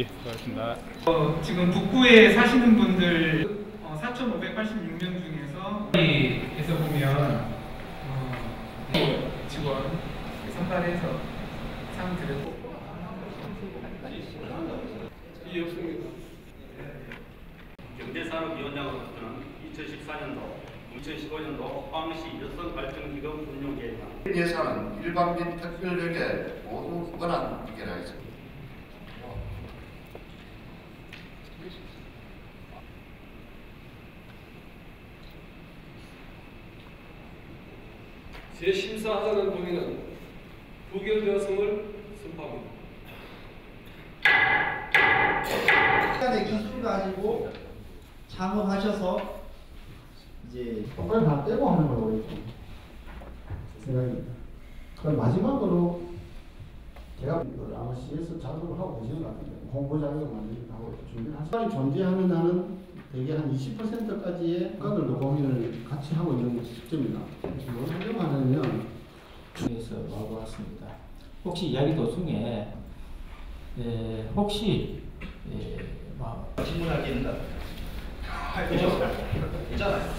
예, 수고하셨습니다. 어, 지금 북구에 사시는 분들 어, 4,586명 중에서 에서 보면 어, 직원 선발해서 상 드렸고 경제산업위원장으로서는 2014년도, 2015년도 포항시 여성발전기금 운용계획안 예산은 일반 및 특별력에 모두 권한 있게 하겠습니다. 재심사하자는 동의는 부결되었음을 선포합니다. 시간의 기술 가지고 창업하셔서 이제 똑바로 다 떼고 하는 걸로 오겠죠. 생각입니다. 그럼 마지막으로 제가 아마 CS 작업을 하고 계시는 것 같은데 홍보 자료를 만들기도 하고 준비를 하시고 존재하는 나는 대개 한 20%까지의 국가들도 고민을 같이 하고 있는 시점이다. 하냐면 중에서 와보았습니다. 혹시 이야기 도중에 에, 혹시 에, 뭐 질문할 게 있다. 괜찮아요.